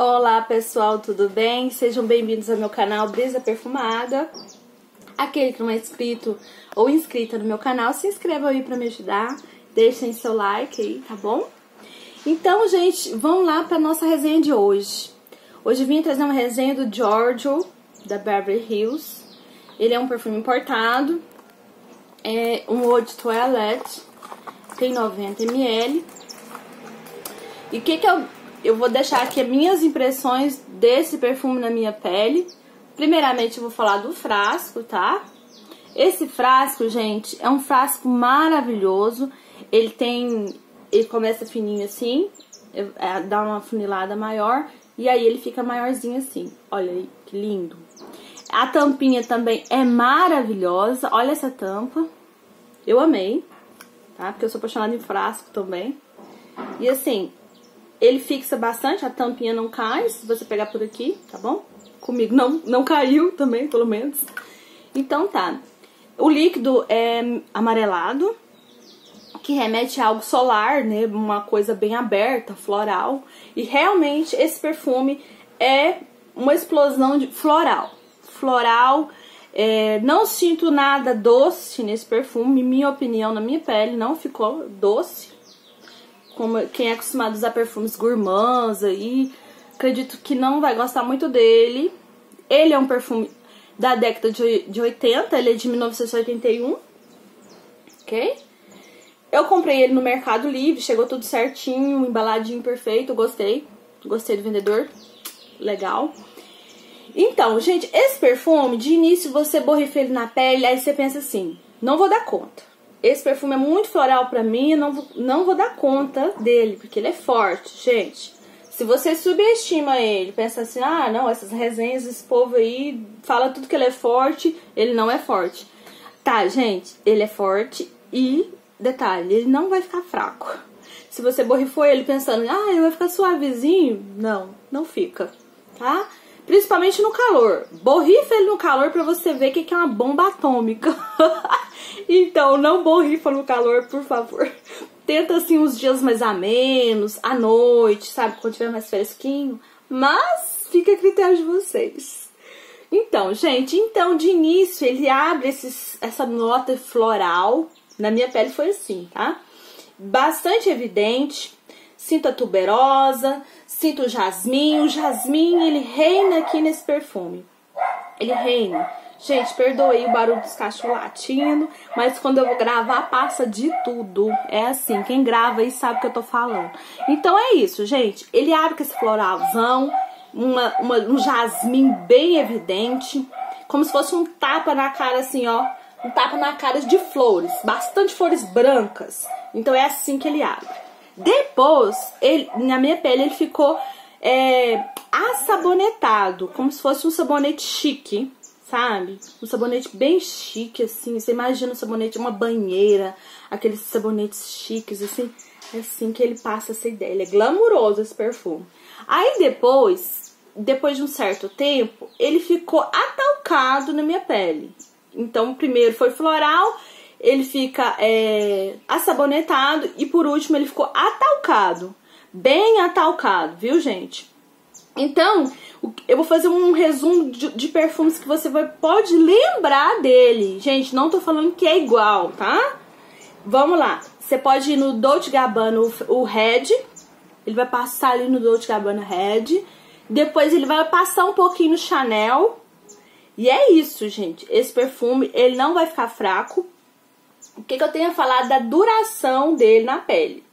Olá pessoal, tudo bem? Sejam bem-vindos ao meu canal Brisa Perfumada. Aquele que não é inscrito ou inscrita no meu canal, se inscreva aí para me ajudar. Deixem seu like aí, tá bom? Então, gente, vamos lá para nossa resenha de hoje. Hoje vim trazer uma resenha do Giorgio, da Beverly Hills. Ele é um perfume importado, é um Eau de Toilette, tem 90 ml. E o que que eu eu vou deixar aqui as minhas impressões desse perfume na minha pele. Primeiramente, eu vou falar do frasco, tá? Esse frasco, gente, é um frasco maravilhoso. Ele tem... Ele começa fininho assim, é, dá uma funilada maior, e aí ele fica maiorzinho assim. Olha aí, que lindo. A tampinha também é maravilhosa. Olha essa tampa. Eu amei, tá? Porque eu sou apaixonada em frasco também. E assim, ele fixa bastante, a tampinha não cai, se você pegar por aqui, tá bom? Comigo não, não caiu também, pelo menos. Então tá. O líquido é amarelado, que remete a algo solar, né? Uma coisa bem aberta, floral. E realmente esse perfume é uma explosão de floral. Floral. É, não sinto nada doce nesse perfume, minha opinião, na minha pele, não ficou doce como quem é acostumado a usar perfumes gourmands aí, acredito que não vai gostar muito dele. Ele é um perfume da década de, de 80, ele é de 1981, ok? Eu comprei ele no Mercado Livre, chegou tudo certinho, embaladinho perfeito, gostei. Gostei do vendedor, legal. Então, gente, esse perfume, de início você borrifa ele na pele, aí você pensa assim, não vou dar conta esse perfume é muito floral pra mim, eu não vou, não vou dar conta dele, porque ele é forte, gente. Se você subestima ele, pensa assim, ah, não, essas resenhas, esse povo aí fala tudo que ele é forte, ele não é forte. Tá, gente, ele é forte e, detalhe, ele não vai ficar fraco. Se você borrifou ele pensando, ah, ele vai ficar suavezinho, não, não fica, tá? Principalmente no calor. Borrifa ele no calor pra você ver que é uma bomba atômica. então, não borrifa no calor, por favor. Tenta assim uns dias mais amenos, à noite, sabe? Quando tiver mais fresquinho. Mas fica a critério de vocês. Então, gente, então de início ele abre esses, essa nota floral. Na minha pele foi assim, tá? Bastante evidente. Sinto a tuberosa, Sinto o jasmim. O jasmim, ele reina aqui nesse perfume. Ele reina. Gente, perdoei o barulho dos cachorros latindo, mas quando eu vou gravar, passa de tudo. É assim, quem grava aí sabe o que eu tô falando. Então é isso, gente. Ele abre com esse floralzão, uma, uma, um jasmim bem evidente, como se fosse um tapa na cara, assim, ó. Um tapa na cara de flores, bastante flores brancas. Então é assim que ele abre. Depois, ele, na minha pele, ele ficou é, assabonetado, como se fosse um sabonete chique, sabe? Um sabonete bem chique, assim. Você imagina um sabonete, uma banheira, aqueles sabonetes chiques, assim. É assim que ele passa essa ideia. Ele é glamuroso esse perfume. Aí depois, depois de um certo tempo, ele ficou atalcado na minha pele. Então, primeiro foi floral ele fica é, assabonetado e por último ele ficou atalcado, bem atalcado, viu gente? Então, eu vou fazer um resumo de, de, perfumes que você vai, pode lembrar dele. Gente, não tô falando que é igual, tá? Vamos lá. Você pode ir no Dolce Gabbana, o, o Red. Ele vai passar ali no Dolce Gabbana Red. Depois ele vai passar um pouquinho no Chanel. E é isso, gente. Esse perfume, ele não vai ficar fraco o que, que eu tenho a falar da duração dele na pele?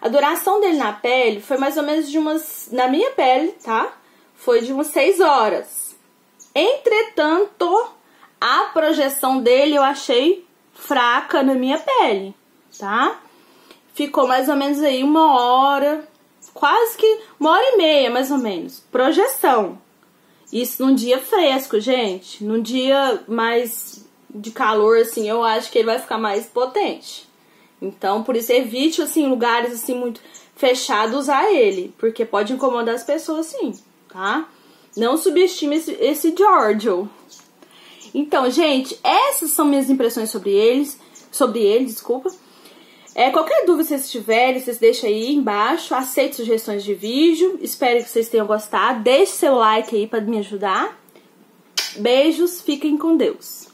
A duração dele na pele foi mais ou menos de umas. Na minha pele, tá? Foi de umas 6 horas. Entretanto, a projeção dele eu achei fraca na minha pele, tá? Ficou mais ou menos aí uma hora, quase que uma hora e meia, mais ou menos. Projeção. Isso num dia fresco, gente. Num dia mais de calor, assim, eu acho que ele vai ficar mais potente. Então, por isso, evite, assim, lugares, assim, muito fechados usar ele, porque pode incomodar as pessoas, sim, tá? Não subestime esse, esse Giorgio. Então, gente, essas são minhas impressões sobre eles, sobre ele, desculpa. É, qualquer dúvida que vocês tiverem, vocês deixam aí embaixo. Aceito sugestões de vídeo. Espero que vocês tenham gostado. Deixe seu like aí para me ajudar. Beijos, fiquem com Deus.